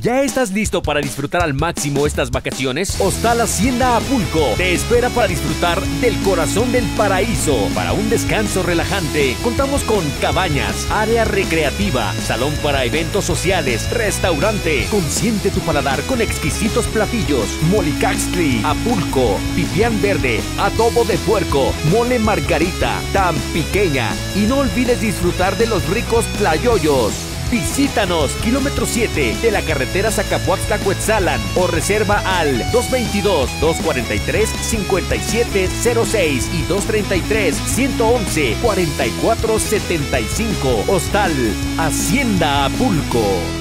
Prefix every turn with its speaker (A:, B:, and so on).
A: ¿Ya estás listo para disfrutar al máximo estas vacaciones? Hostal Hacienda Apulco te espera para disfrutar del corazón del paraíso. Para un descanso relajante, contamos con cabañas, área recreativa, salón para eventos sociales, restaurante. Consiente tu paladar con exquisitos platillos. Molicaxtli, Apulco, pipián verde, adobo de puerco, mole margarita, tan pequeña. Y no olvides disfrutar de los ricos tlayoyos. Visítanos, kilómetro 7 de la carretera Zacapuaxtla-Cuetzalan o reserva al 222-243-5706 y 233-111-4475. Hostal Hacienda Apulco.